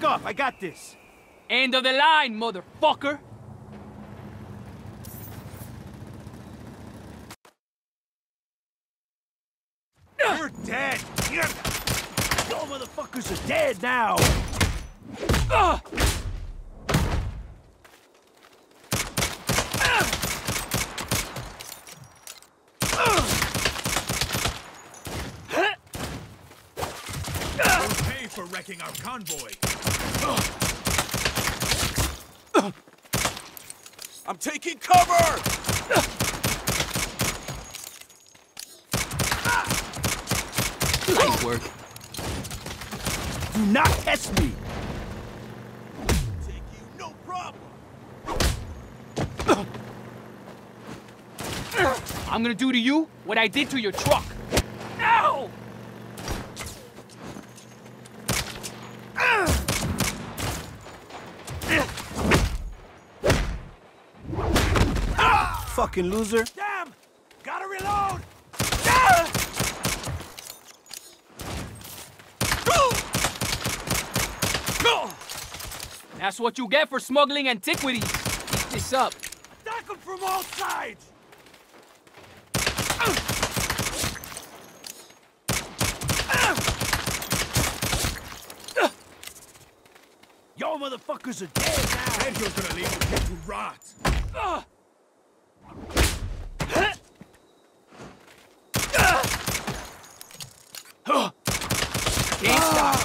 Back off, I got this. End of the line, motherfucker! You're dead. You're... Y'all motherfuckers are dead now. You'll pay for wrecking our convoy. I'm taking cover! Nice work. Do not test me! Take you, no problem! I'm gonna do to you what I did to your truck. Fucking loser. Damn! Gotta reload! Ah! That's what you get for smuggling antiquities. Keep this up. Attack them from all sides! Y'all motherfuckers are dead now! And you're gonna leave the pit to rot. Can't stop.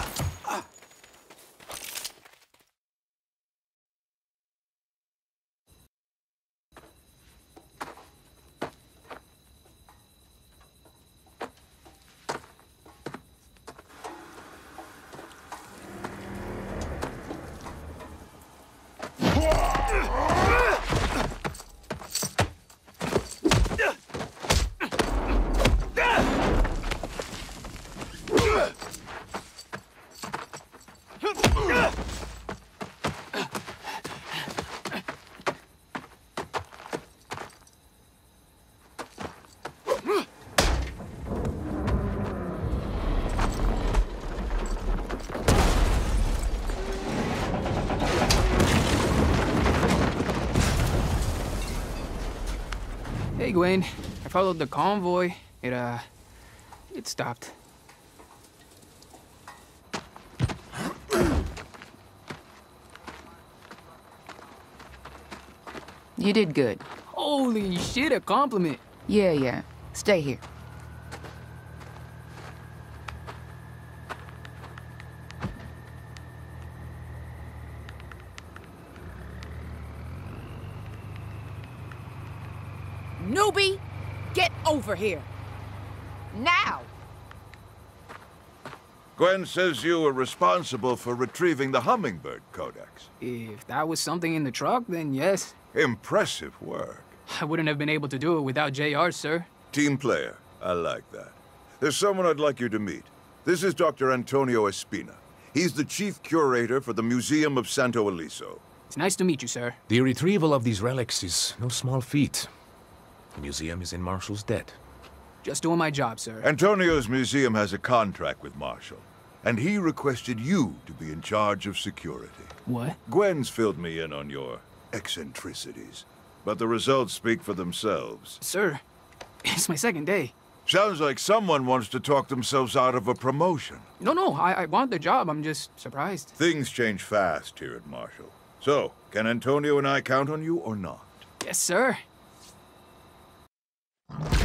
Gwen. I followed the convoy. It, uh, it stopped. You did good. Holy shit, a compliment. Yeah, yeah. Stay here. Newbie, get over here. Now! Gwen says you were responsible for retrieving the Hummingbird Codex. If that was something in the truck, then yes. Impressive work. I wouldn't have been able to do it without JR, sir. Team player. I like that. There's someone I'd like you to meet. This is Dr. Antonio Espina. He's the chief curator for the Museum of Santo Ileso. It's nice to meet you, sir. The retrieval of these relics is no small feat. The museum is in Marshall's debt. Just doing my job, sir. Antonio's museum has a contract with Marshall, and he requested you to be in charge of security. What? Gwen's filled me in on your eccentricities, but the results speak for themselves. Sir, it's my second day. Sounds like someone wants to talk themselves out of a promotion. No, no, I, I want the job. I'm just surprised. Things change fast here at Marshall. So, can Antonio and I count on you or not? Yes, sir. Okay.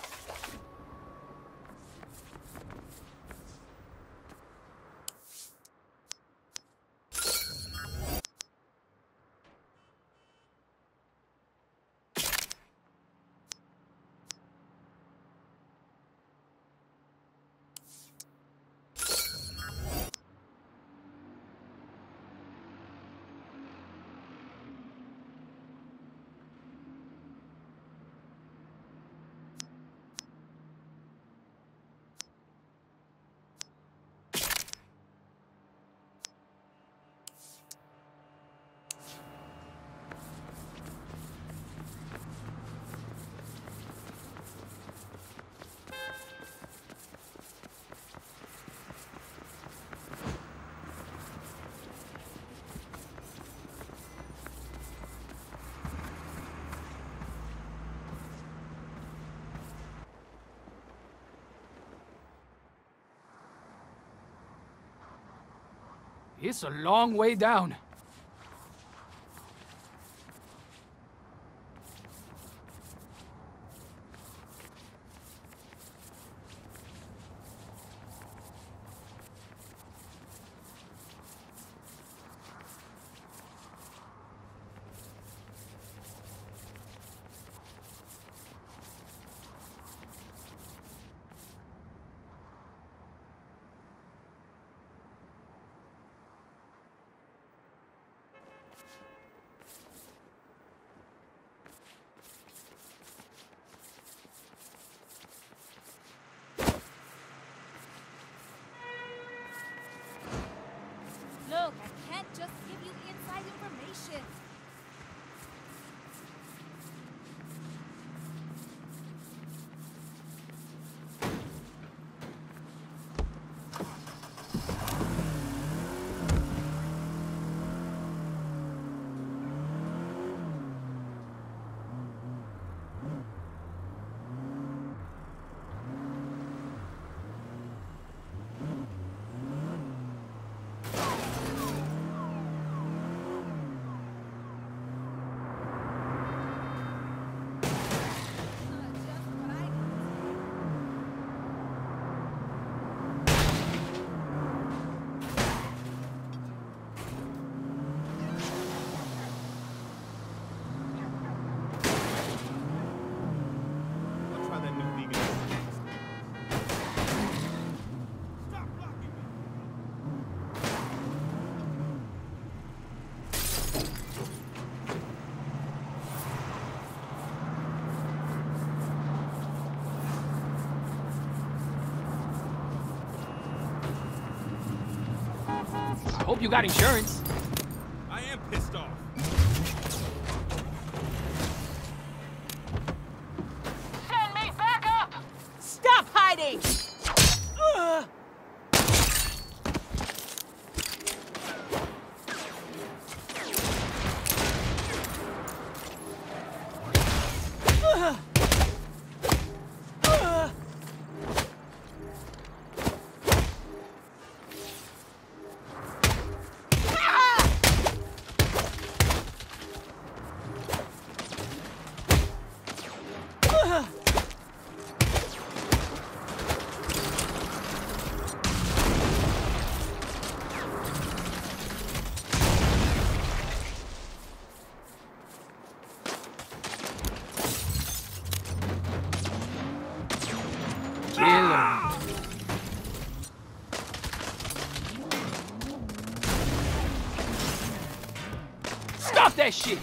It's a long way down. Hope you got insurance. I am pissed off. teste